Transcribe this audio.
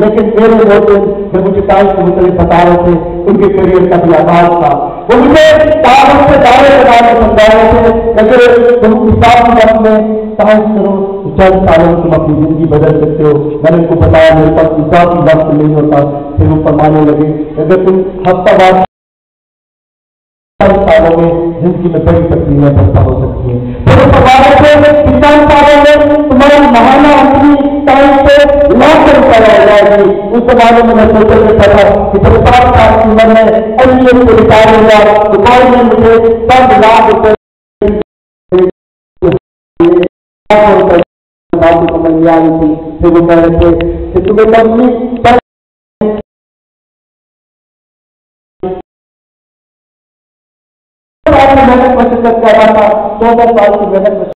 लेकिन मेरे दोस्त जब मुझे टाइम के मुतलिक बता रहे थे, उनके करियर का भी आभार था। वो मुझे से बारे समझा रहे थे अगर तुम किताब में करो चंद सालों तुम अपनी ज़िंदगी बदल सकते हो। मैंने उनको बताया, मेरे पास किताब की वक्त नहीं होता, फिर वो फरमाने लगे, अगर तुम हफ़्ता बाद सालों में ज़िंदगी में बड़ी तब्दीलियाँ बरपा हो सकती हैं। फिर उस रुपया रह जाएगी उस जमाने में मैं सोचा करता था कि साल की उम्र में एम से रिटायर हुआ तो ने मुझे सब लाख को में रही थी फिर वो कह रहे थे कि तुम्हें कंपनी मेहनत मशक्कत कर रहा था चौदह साल की मेहनत